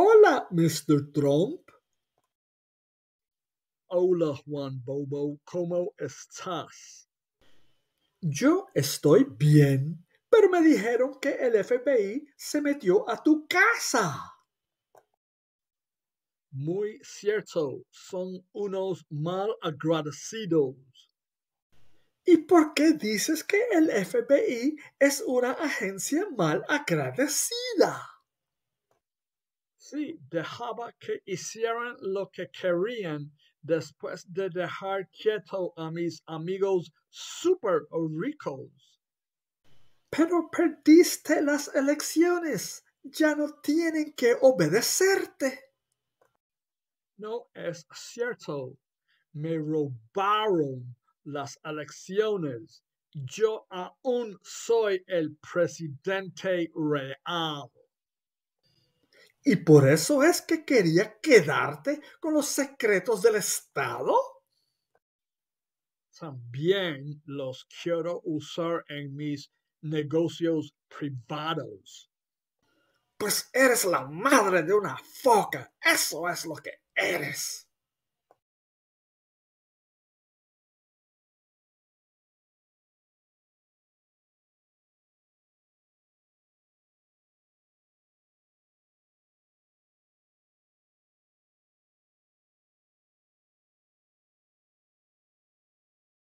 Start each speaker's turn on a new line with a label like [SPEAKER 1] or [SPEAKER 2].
[SPEAKER 1] Hola, Mr. Trump. Hola, Juan Bobo, ¿cómo estás? Yo estoy bien, pero me dijeron que el FBI se metió a tu casa. Muy cierto, son unos mal agradecidos. ¿Y por qué dices que el FBI es una agencia mal agradecida? Sí, dejaba que hicieran lo que querían después de dejar quieto a mis amigos super ricos. Pero perdiste las elecciones. Ya no tienen que obedecerte. No es cierto. Me robaron las elecciones. Yo aún soy el presidente real. ¿Y por eso es que quería quedarte con los secretos del Estado? También los quiero usar en mis negocios privados. Pues eres la madre de una foca. Eso es lo que eres.